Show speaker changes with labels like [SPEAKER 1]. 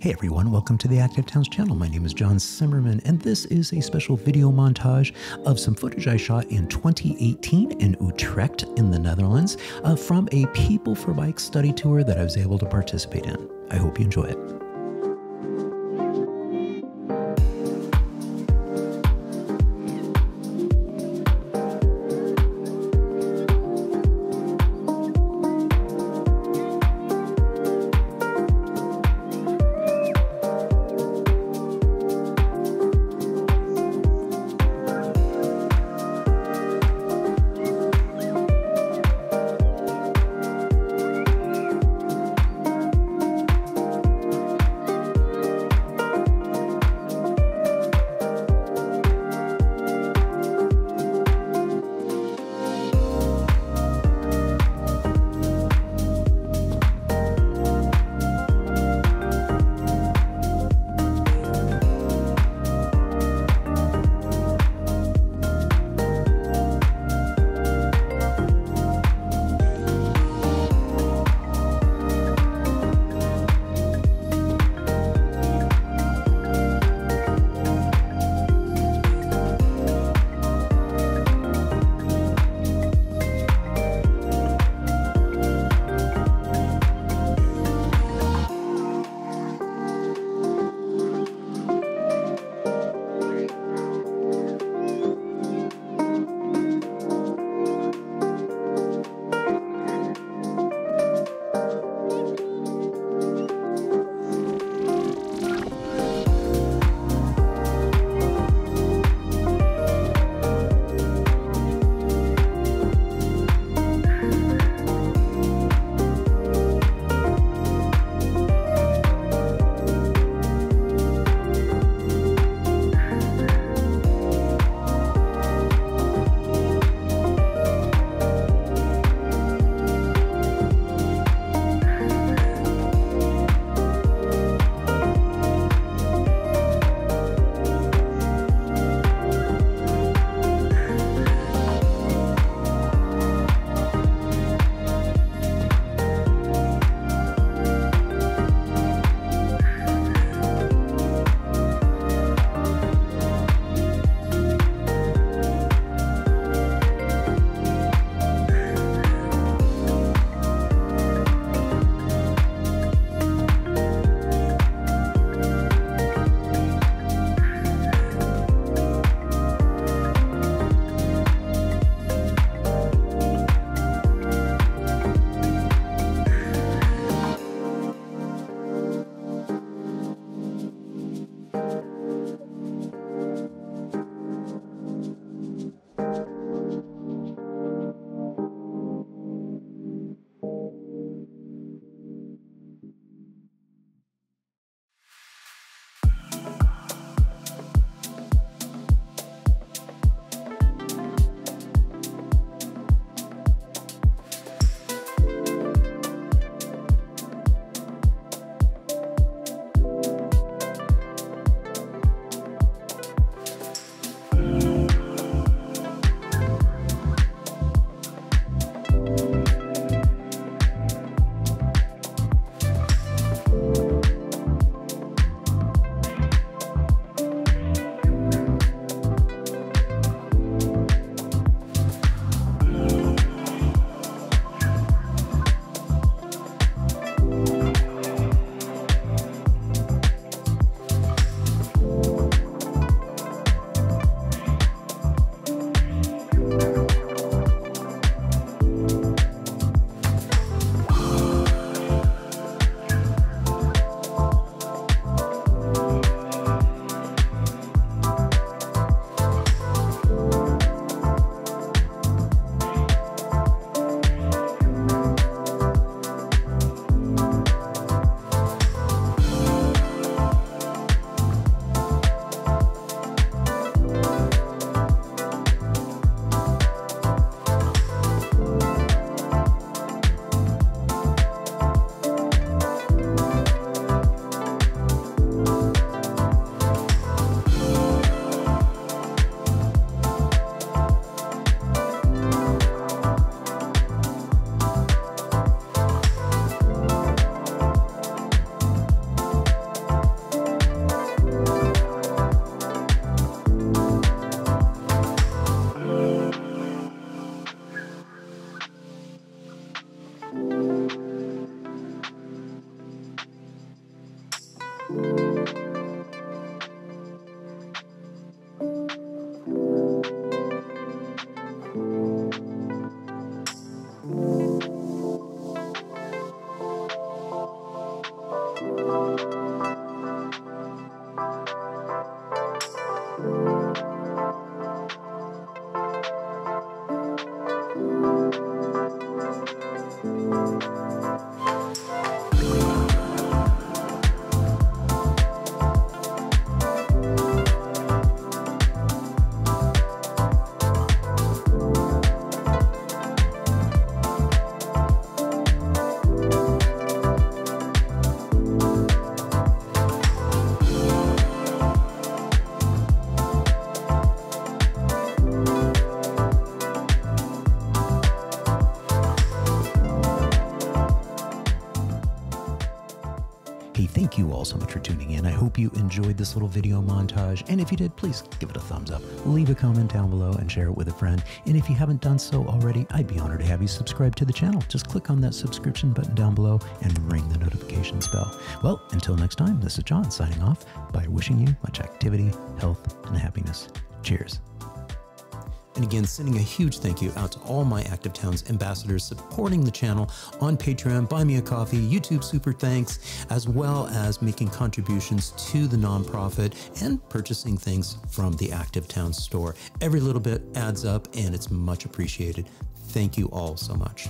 [SPEAKER 1] Hey everyone, welcome to the Active Towns channel. My name is John Simmerman, and this is a special video montage of some footage I shot in 2018 in Utrecht in the Netherlands uh, from a People for Bikes study tour that I was able to participate in. I hope you enjoy it. Hey, thank you all so much for tuning in. I hope you enjoyed this little video montage. And if you did, please give it a thumbs up. Leave a comment down below and share it with a friend. And if you haven't done so already, I'd be honored to have you subscribe to the channel. Just click on that subscription button down below and ring the notifications bell. Well, until next time, this is John signing off by wishing you much activity, health, and happiness. Cheers. And again, sending a huge thank you out to all my Active Towns ambassadors supporting the channel on Patreon, Buy Me a Coffee, YouTube Super Thanks, as well as making contributions to the nonprofit and purchasing things from the Active Towns store. Every little bit adds up and it's much appreciated. Thank you all so much.